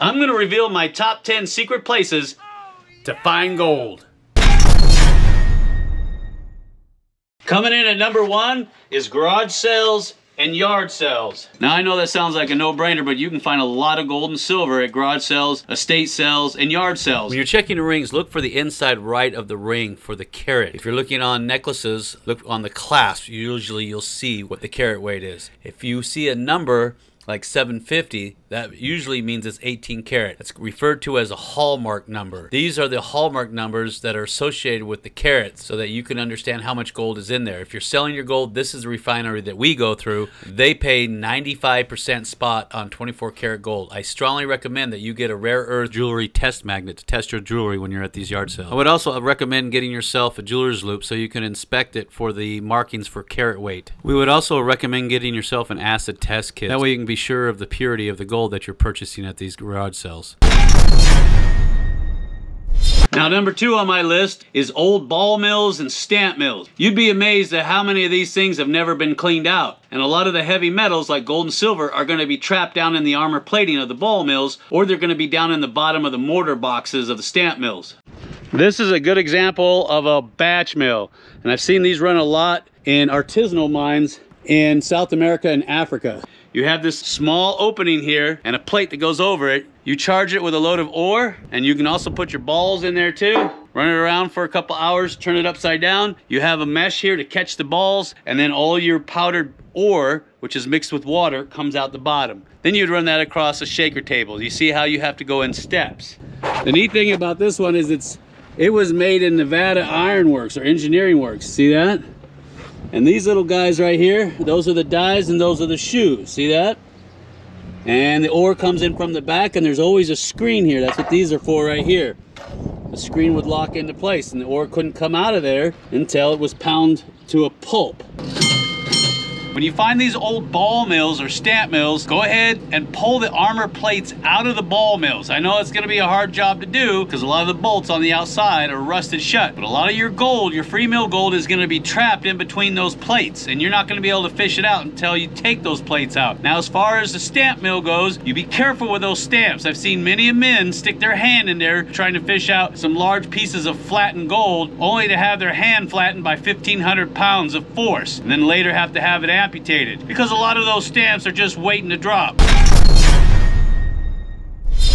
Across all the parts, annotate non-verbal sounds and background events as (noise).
I'm going to reveal my top 10 secret places to find gold. Coming in at number one is garage sales and yard sales. Now I know that sounds like a no-brainer, but you can find a lot of gold and silver at garage sales, estate sales, and yard sales. When you're checking the rings, look for the inside right of the ring for the carat. If you're looking on necklaces, look on the clasp. Usually you'll see what the carat weight is. If you see a number like 750, that usually means it's 18 karat. It's referred to as a hallmark number. These are the hallmark numbers that are associated with the carats so that you can understand how much gold is in there. If you're selling your gold, this is the refinery that we go through. They pay 95% spot on 24 karat gold. I strongly recommend that you get a rare earth jewelry test magnet to test your jewelry when you're at these yard sales. I would also recommend getting yourself a jeweler's loupe so you can inspect it for the markings for carat weight. We would also recommend getting yourself an acid test kit. That way you can be sure of the purity of the gold that you're purchasing at these garage sales. Now, number two on my list is old ball mills and stamp mills. You'd be amazed at how many of these things have never been cleaned out. And a lot of the heavy metals, like gold and silver, are going to be trapped down in the armor plating of the ball mills, or they're going to be down in the bottom of the mortar boxes of the stamp mills. This is a good example of a batch mill. And I've seen these run a lot in artisanal mines in South America and Africa. You have this small opening here and a plate that goes over it. You charge it with a load of ore and you can also put your balls in there too. Run it around for a couple hours, turn it upside down. You have a mesh here to catch the balls and then all your powdered ore, which is mixed with water, comes out the bottom. Then you'd run that across a shaker table. You see how you have to go in steps. The neat thing about this one is it's it was made in Nevada Iron Works or Engineering Works. See that? And these little guys right here, those are the dies and those are the shoes. See that? And the ore comes in from the back and there's always a screen here. That's what these are for right here. The screen would lock into place and the ore couldn't come out of there until it was pounded to a pulp. When you find these old ball mills or stamp mills, go ahead and pull the armor plates out of the ball mills. I know it's gonna be a hard job to do because a lot of the bolts on the outside are rusted shut, but a lot of your gold, your free mill gold is gonna be trapped in between those plates and you're not gonna be able to fish it out until you take those plates out. Now, as far as the stamp mill goes, you be careful with those stamps. I've seen many men stick their hand in there trying to fish out some large pieces of flattened gold only to have their hand flattened by 1500 pounds of force and then later have to have it amputated because a lot of those stamps are just waiting to drop.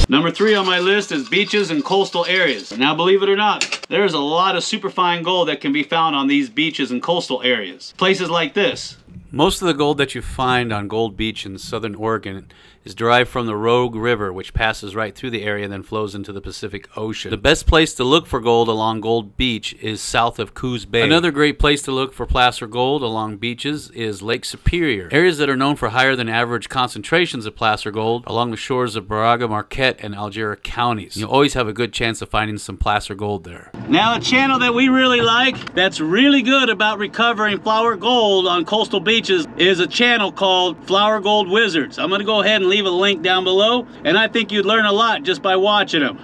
Number three on my list is beaches and coastal areas. Now, believe it or not, there's a lot of superfine gold that can be found on these beaches and coastal areas. Places like this. Most of the gold that you find on Gold Beach in southern Oregon is derived from the Rogue River, which passes right through the area and then flows into the Pacific Ocean. The best place to look for gold along Gold Beach is south of Coos Bay. Another great place to look for placer gold along beaches is Lake Superior. Areas that are known for higher than average concentrations of placer gold along the shores of Baraga, Marquette, and Algera counties. You'll always have a good chance of finding some placer gold there. Now, a channel that we really like that's really good about recovering flour gold on coastal beaches is a channel called Flour Gold Wizards. I'm going to go ahead and leave a link down below, and I think you'd learn a lot just by watching them.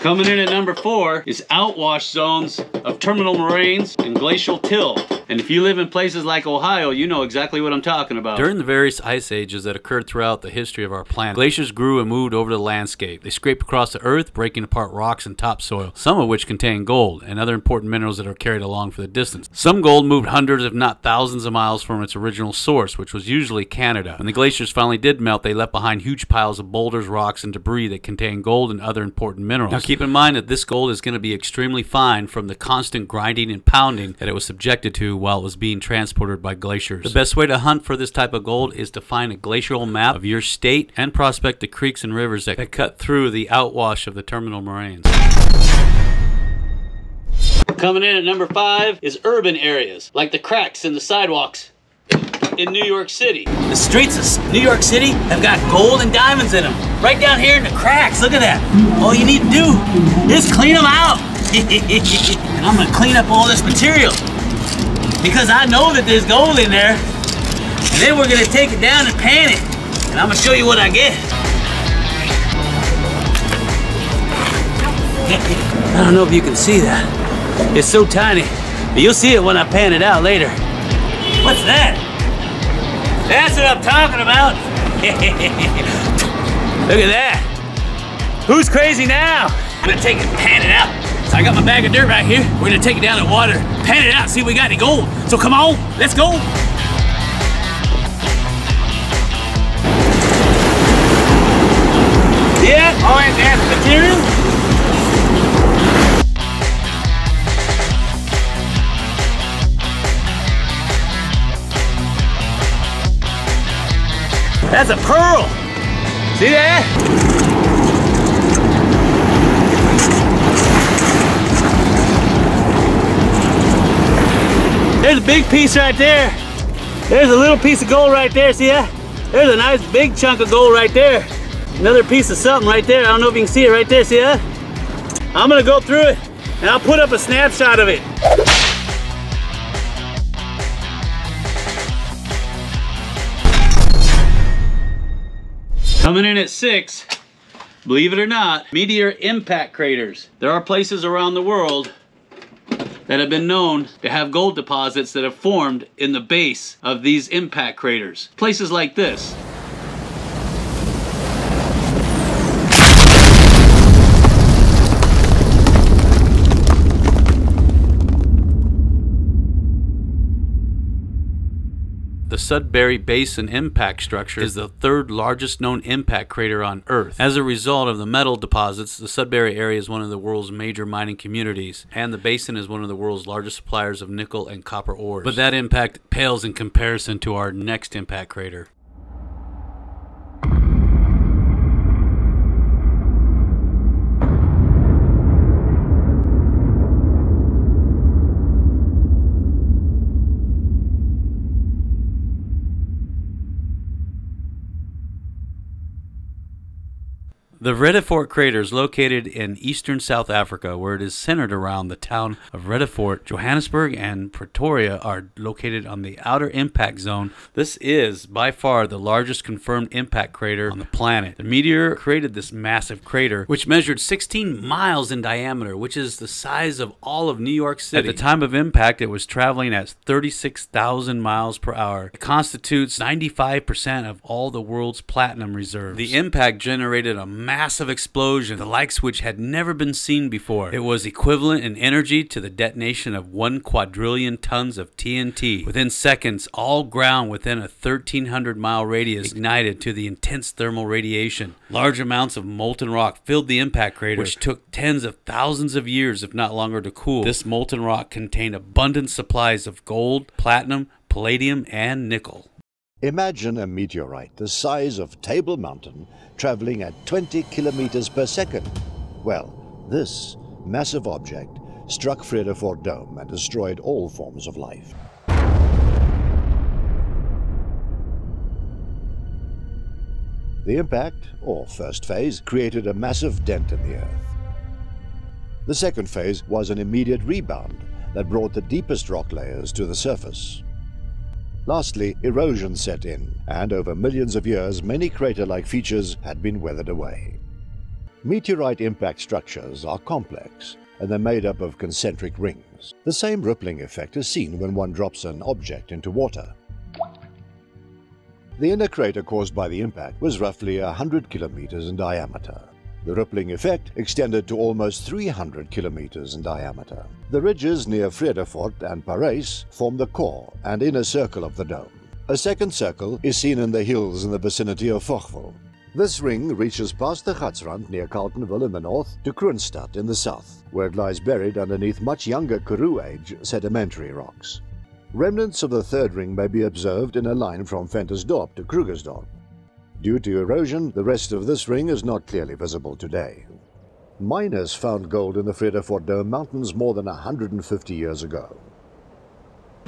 Coming in at number four is outwash zones of terminal moraines and glacial till. And if you live in places like Ohio, you know exactly what I'm talking about. During the various ice ages that occurred throughout the history of our planet, glaciers grew and moved over the landscape. They scraped across the earth, breaking apart rocks and topsoil, some of which contain gold and other important minerals that are carried along for the distance. Some gold moved hundreds, if not thousands, of miles from its original source, which was usually Canada. When the glaciers finally did melt, they left behind huge piles of boulders, rocks, and debris that contained gold and other important minerals. Now, keep in mind that this gold is going to be extremely fine from the constant grinding and pounding that it was subjected to while it was being transported by glaciers. The best way to hunt for this type of gold is to find a glacial map of your state and prospect the creeks and rivers that, that cut through the outwash of the terminal moraines. Coming in at number five is urban areas, like the cracks in the sidewalks in New York City. The streets of New York City have got gold and diamonds in them. Right down here in the cracks, look at that. All you need to do is clean them out. (laughs) and I'm gonna clean up all this material because I know that there's gold in there. And then we're gonna take it down and pan it. And I'm gonna show you what I get. (laughs) I don't know if you can see that. It's so tiny. But you'll see it when I pan it out later. What's that? That's what I'm talking about. (laughs) Look at that. Who's crazy now? I'm gonna take it and pan it out. I got my bag of dirt right here. We're gonna take it down to the water, pan it out, see if we got any gold. So come on, let's go. Yeah, all right, that's material. That's a pearl. See that? There's a big piece right there. There's a little piece of gold right there, see that? There's a nice big chunk of gold right there. Another piece of something right there. I don't know if you can see it right there, see that? I'm gonna go through it and I'll put up a snapshot of it. Coming in at six, believe it or not, meteor impact craters. There are places around the world that have been known to have gold deposits that have formed in the base of these impact craters. Places like this. The Sudbury Basin impact structure is the third largest known impact crater on Earth. As a result of the metal deposits, the Sudbury area is one of the world's major mining communities, and the basin is one of the world's largest suppliers of nickel and copper ores. But that impact pales in comparison to our next impact crater. The Vredefort crater is located in eastern South Africa, where it is centered around the town of Vredefort. Johannesburg and Pretoria are located on the outer impact zone. This is by far the largest confirmed impact crater on the planet. The meteor created this massive crater, which measured 16 miles in diameter, which is the size of all of New York City. At the time of impact, it was traveling at 36,000 miles per hour. It constitutes 95% of all the world's platinum reserves. The impact generated a massive explosion, the likes which had never been seen before. It was equivalent in energy to the detonation of one quadrillion tons of TNT. Within seconds, all ground within a 1,300 mile radius ignited to the intense thermal radiation. Large amounts of molten rock filled the impact crater, which took tens of thousands of years, if not longer, to cool. This molten rock contained abundant supplies of gold, platinum, palladium, and nickel. Imagine a meteorite the size of Table Mountain traveling at 20 kilometers per second. Well, this massive object struck Vredefort Dome and destroyed all forms of life. The impact, or first phase, created a massive dent in the Earth. The second phase was an immediate rebound that brought the deepest rock layers to the surface. Lastly, erosion set in, and over millions of years, many crater-like features had been weathered away. Meteorite impact structures are complex, and they're made up of concentric rings. The same rippling effect is seen when one drops an object into water. The inner crater caused by the impact was roughly 100 kilometers in diameter. The rippling effect extended to almost 300 kilometers in diameter. The ridges near Vredefort and Parys form the core and inner circle of the dome. A second circle is seen in the hills in the vicinity of Fochville. This ring reaches past the Gatsrand near Carletonville in the north to Kroonstad in the south, where it lies buried underneath much younger Karoo age sedimentary rocks. Remnants of the third ring may be observed in a line from Ventersdorp to Krugersdorp. Due to erosion, the rest of this ring is not clearly visible today. Miners found gold in the Vredefort Dome Mountains more than 150 years ago.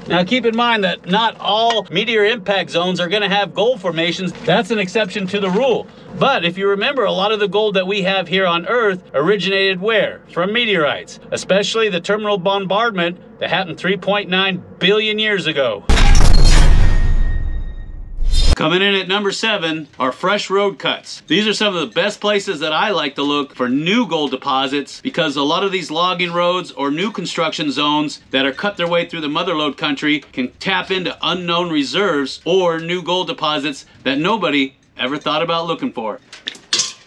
Now keep in mind that not all meteor impact zones are going to have gold formations. That's an exception to the rule. But if you remember, a lot of the gold that we have here on Earth originated where? From meteorites, especially the terminal bombardment that happened 3.9 billion years ago. Coming in at number seven are fresh road cuts. These are some of the best places that I like to look for new gold deposits because a lot of these logging roads or new construction zones that are cut their way through the mother lode country can tap into unknown reserves or new gold deposits that nobody ever thought about looking for.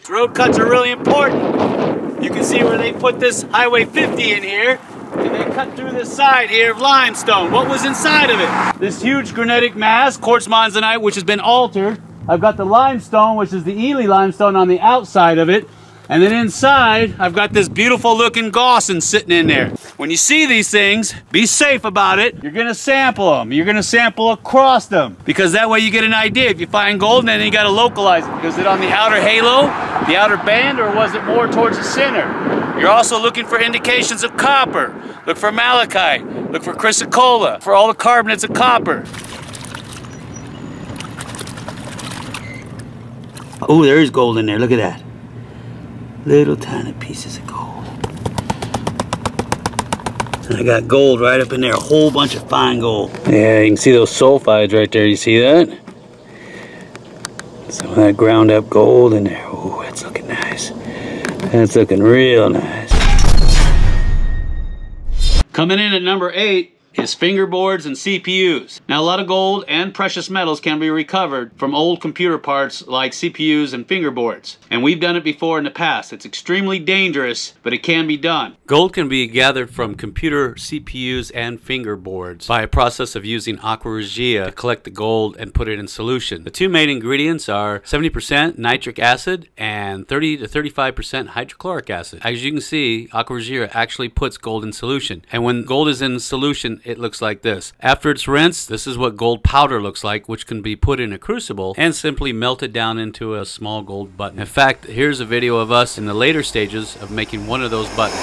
Road cuts are really important. You can see where they put this Highway 50 in here they cut through this side here of limestone. What was inside of it? This huge granitic mass, quartz monzonite, which has been altered. I've got the limestone, which is the Ely limestone on the outside of it. And then inside, I've got this beautiful looking Gossan sitting in there. When you see these things, be safe about it. You're gonna sample them. You're gonna sample across them because that way you get an idea. If you find gold, then you gotta localize it. Was it on the outer halo, the outer band, or was it more towards the center? You're also looking for indications of copper. Look for malachite. Look for chrysocolla, for all the carbonates of copper. Oh, there is gold in there. Look at that. Little tiny pieces of gold. And I got gold right up in there, a whole bunch of fine gold. Yeah, you can see those sulfides right there. You see that? Some of that ground up gold in there. Oh, that's looking nice. That's looking real nice. Coming in at number eight is fingerboards and CPUs. Now a lot of gold and precious metals can be recovered from old computer parts like CPUs and fingerboards. And we've done it before in the past. It's extremely dangerous, but it can be done. Gold can be gathered from computer CPUs and fingerboards by a process of using aqua regia to collect the gold and put it in solution. The two main ingredients are 70% nitric acid and 30 to 35% hydrochloric acid. As you can see, aqua regia actually puts gold in solution. And when gold is in solution, it looks like this. After it's rinsed, this is what gold powder looks like, which can be put in a crucible and simply melted down into a small gold button. In fact, here's a video of us in the later stages of making one of those buttons.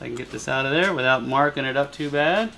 I can get this out of there without marking it up too bad.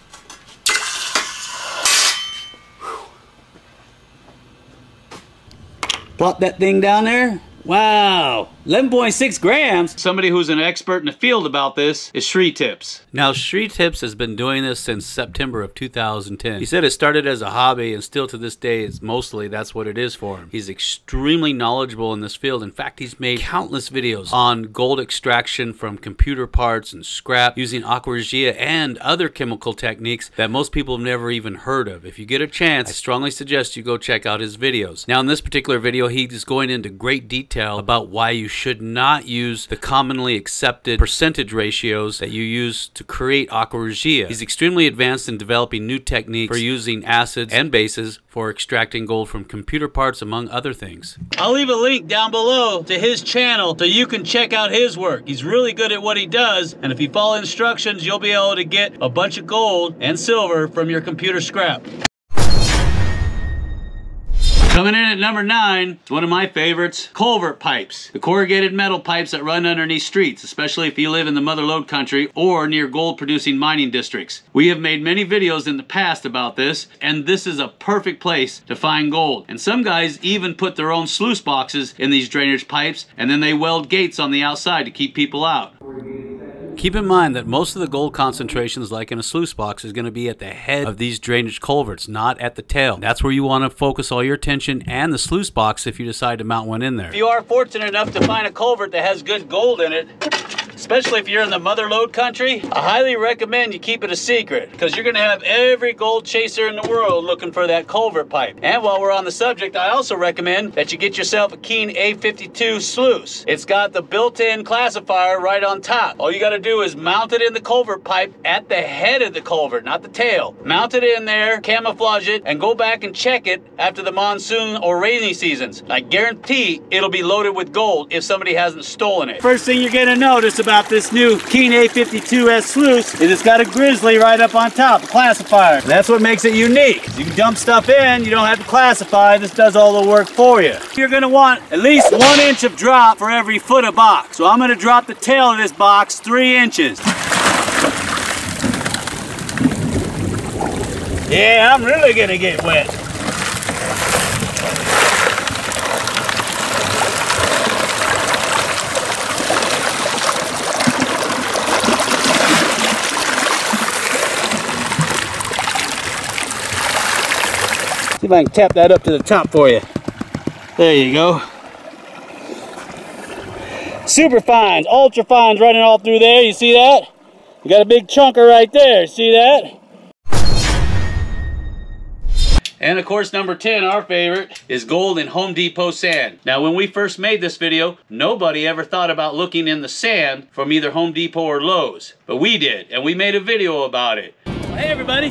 Plop that thing down there. Wow, 11.6 grams. Somebody who's an expert in the field about this is Sreetips. Now, Sreetips has been doing this since September of 2010. He said it started as a hobby, and still to this day, it's mostly that's what it is for him. He's extremely knowledgeable in this field. In fact, he's made countless videos on gold extraction from computer parts and scrap using aqua regia and other chemical techniques that most people have never even heard of. If you get a chance, I strongly suggest you go check out his videos. Now, in this particular video, he's going into great detail about why you should not use the commonly accepted percentage ratios that you use to create aqua regia. He's extremely advanced in developing new techniques for using acids and bases for extracting gold from computer parts, among other things. I'll leave a link down below to his channel so you can check out his work. He's really good at what he does, and if you follow instructions, you'll be able to get a bunch of gold and silver from your computer scrap. Coming in at number nine, it's one of my favorites, culvert pipes. The corrugated metal pipes that run underneath streets, especially if you live in the mother lode country or near gold producing mining districts. We have made many videos in the past about this, and this is a perfect place to find gold. And some guys even put their own sluice boxes in these drainage pipes, and then they weld gates on the outside to keep people out. Keep in mind that most of the gold concentrations, like in a sluice box, is going to be at the head of these drainage culverts, not at the tail. That's where you want to focus all your attention and the sluice box if you decide to mount one in there. If you are fortunate enough to find a culvert that has good gold in it, especially if you're in the mother lode country, I highly recommend you keep it a secret because you're going to have every gold chaser in the world looking for that culvert pipe. And while we're on the subject, I also recommend that you get yourself a Keene A52 sluice. It's got the built-in classifier right on top. All you got to do is mount it in the culvert pipe at the head of the culvert, not the tail. Mount it in there, camouflage it, and go back and check it after the monsoon or rainy seasons. I guarantee it'll be loaded with gold if somebody hasn't stolen it. First thing you're gonna notice about this new Keene A52S sluice is it's got a grizzly right up on top, a classifier. That's what makes it unique. You can dump stuff in, you don't have to classify, this does all the work for you. You're gonna want at least one inch of drop for every foot of box. So I'm gonna drop the tail of this box three inches. Yeah, I'm really gonna get wet. If I can tap that up to the top for you. There you go. Super fines, ultra fines running all through there. You see that? You got a big chunker right there. See that? And of course, number 10, our favorite, is gold and Home Depot sand. Now, when we first made this video, nobody ever thought about looking in the sand from either Home Depot or Lowe's. But we did, and we made a video about it. Hey everybody,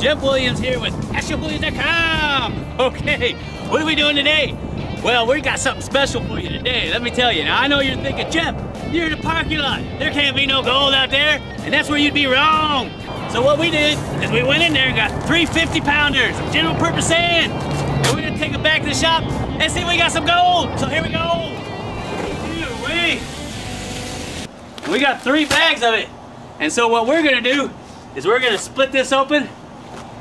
Jeff Williams here with AskJeffWilliams.com. Okay, what are we doing today? Well, we got something special for you today, let me tell you. Now, I know you're thinking, Jeff, you're in the parking lot. There can't be no gold out there, and that's where you'd be wrong. So what we did is we went in there and got three 50 pounders of general purpose sand. And we're gonna take them back to the shop and see if we got some gold. So here we go. We got three bags of it. And so what we're gonna do is we're gonna split this open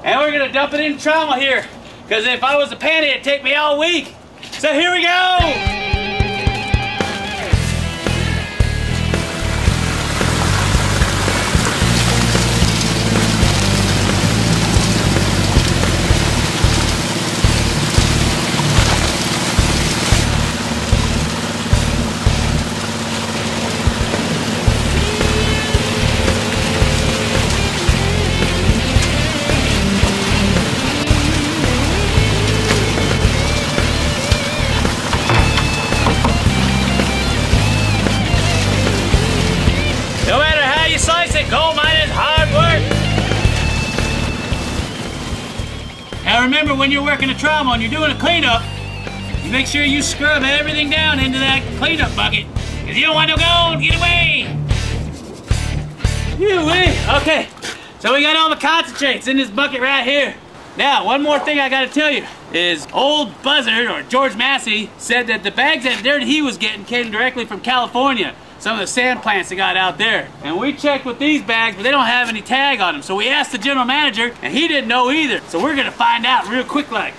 and we're gonna dump it in trommel here. Because if I was a panty, it'd take me all week. So here we go. Now remember, when you're working a trommel and you're doing a cleanup, you make sure you scrub everything down into that cleanup bucket. Because you don't want no gold, get away. Get away. Okay, so we got all the concentrates in this bucket right here. Now, one more thing I gotta tell you is old Buzzard, or George Massey, said that the bags that dirt he was getting came directly from California. Some of the sand plants they got out there. And we checked with these bags, but they don't have any tag on them. So we asked the general manager, and he didn't know either. So we're gonna find out real quick like.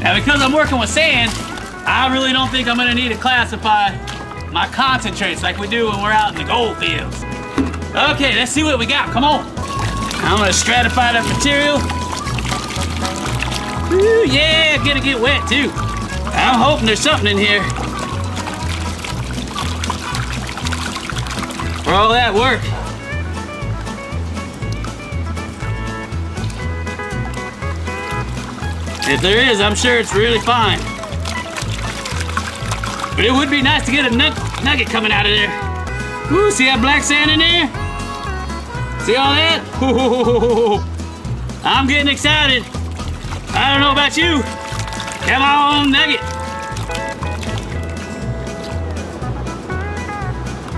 Now because I'm working with sand, I really don't think I'm gonna need to classify my concentrates like we do when we're out in the gold fields. Okay, let's see what we got, come on. I'm gonna stratify that material. Ooh, yeah, gonna get wet too. I'm hoping there's something in here. For all that work. If there is, I'm sure it's really fine. But it would be nice to get a nug nugget coming out of there. Ooh, see that black sand in there? See all that? Ooh, (laughs) I'm getting excited. I don't know about you. Come on, nugget.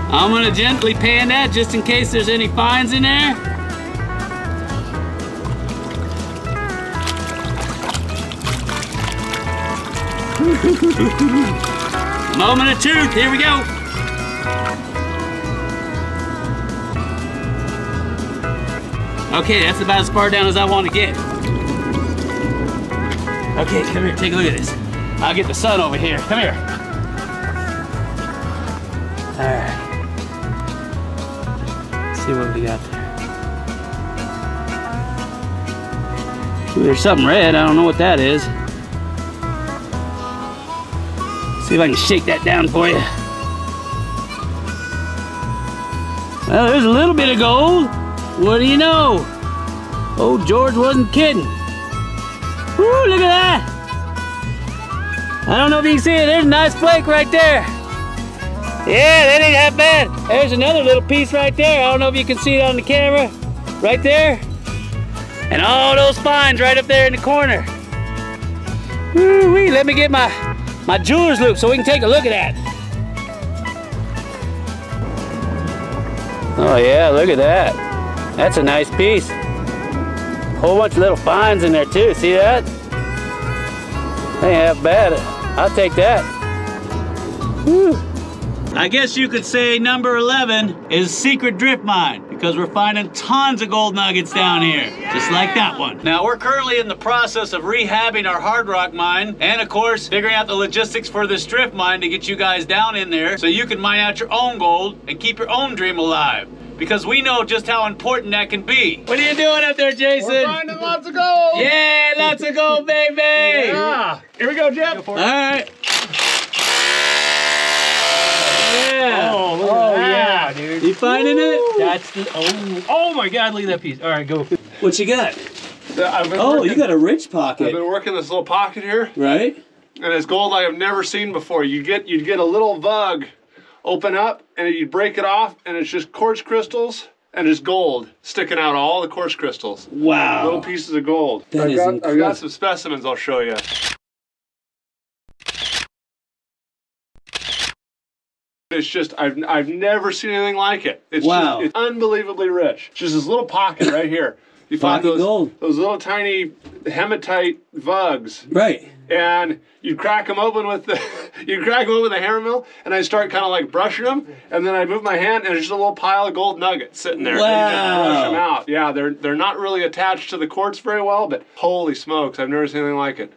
I'm gonna gently pan that just in case there's any fines in there. (laughs) Moment of truth, here we go. Okay, that's about as far down as I want to get. Okay, come here, take a look at this. I'll get the sun over here. Come here. Alright. See what we got there. There's something red. I don't know what that is. See if I can shake that down for you. Well, there's a little bit of gold. What do you know? Old George wasn't kidding. Woo, look at that. I don't know if you can see it. There's a nice flake right there. Yeah, that ain't that bad. There's another little piece right there. I don't know if you can see it on the camera. Right there. And all those spines right up there in the corner. Woo wee, let me get my, my jeweler's loupe so we can take a look at that. Oh yeah, look at that. That's a nice piece. Whole bunch of little fines in there too. See that? They ain't that bad. I'll take that. Whew. I guess you could say number 11 is Secret Drift Mine because we're finding tons of gold nuggets down here, just like that one. Now, we're currently in the process of rehabbing our hard rock mine and, of course, figuring out the logistics for this drift mine to get you guys down in there so you can mine out your own gold and keep your own dream alive. Because we know just how important that can be. What are you doing up there, Jason? We're finding lots of gold. Yeah, lots of gold, baby. Yeah. Here we go, Jeff. All right. Yeah. Oh, look at oh, that. yeah, dude. You finding it? That's the, oh, oh my God, look at that piece. All right, go. What you got? Oh, working, you got a rich pocket. I've been working this little pocket here, right? and it's gold like I've never seen before. You get you'd get a little vug, open up, and you break it off, and it's just quartz crystals and it's gold sticking out all the quartz crystals. Wow. Little pieces of gold. That I've is got, I've got some specimens I'll show you. It's just I've I've never seen anything like it. It's Wow. just it's unbelievably rich. Just this little pocket right here. You find those gold. those little tiny hematite vugs, Right. And you crack them open with the (laughs) you crack them open with a hammer mill, and I start kind of like brushing them, and then I move my hand, and there's just a little pile of gold nuggets sitting there. And brush them Wow. out. Yeah, they're they're not really attached to the quartz very well, but holy smokes, I've never seen anything like it.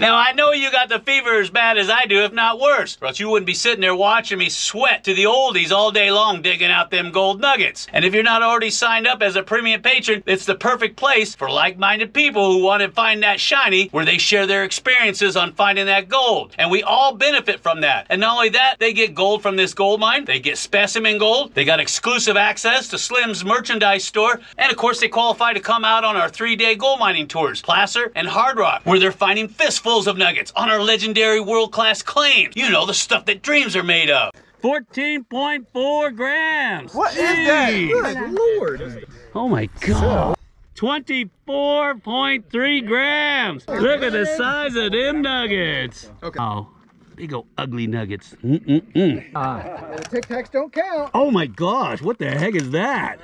Now I know you got the fever as bad as I do, if not worse, or else you wouldn't be sitting there watching me sweat to the oldies all day long digging out them gold nuggets. And if you're not already signed up as a premium patron, it's the perfect place for like-minded people who want to find that shiny where they share their experiences on finding that gold. And we all benefit from that. And not only that, they get gold from this gold mine, they get specimen gold, they got exclusive access to Slim's merchandise store, and of course they qualify to come out on our three-day gold mining tours, Placer and Hard Rock, where they're finding fistfuls of nuggets on our legendary world-class claims. You know, the stuff that dreams are made of. 14.4 grams. What is that? Good lord. Oh my god. 24.3 grams. Look at the size of them nuggets. Okay. Oh, big old ugly nuggets. Uh, Mm-mm-mm. Tic Tacs don't count. Oh my gosh, what the heck is that?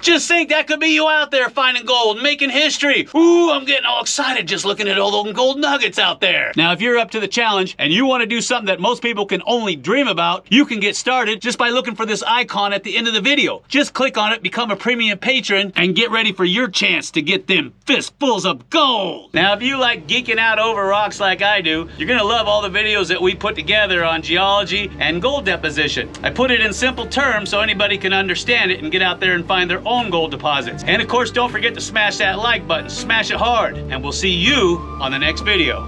Just think that could be you out there finding gold, making history. Ooh, I'm getting all excited just looking at all those gold nuggets out there. Now, if you're up to the challenge and you want to do something that most people can only dream about, you can get started just by looking for this icon at the end of the video. Just click on it, become a premium patron, and get ready for your chance to get them fistfuls of gold. Now, if you like geeking out over rocks like I do, you're gonna love all the videos that we put together on geology and gold deposition. I put it in simple terms so anybody can understand it and get out there and find their own gold deposits. And of course, don't forget to smash that like button, smash it hard, and we'll see you on the next video.